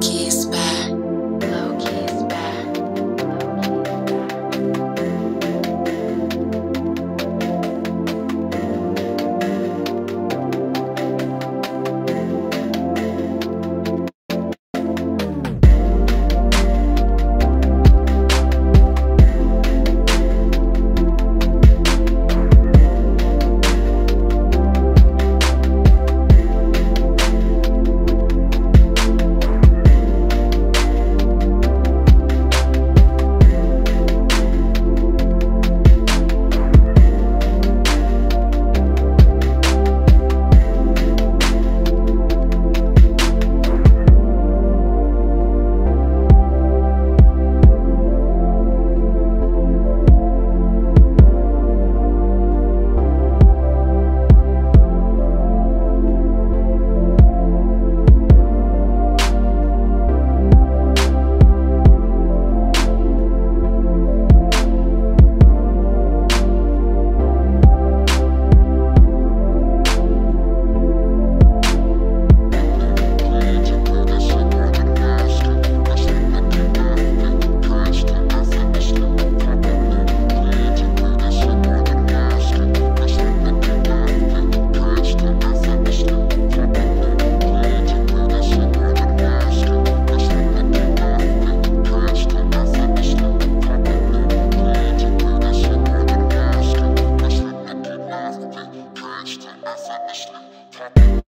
Keys. Karıştı, azalmışlı, tadı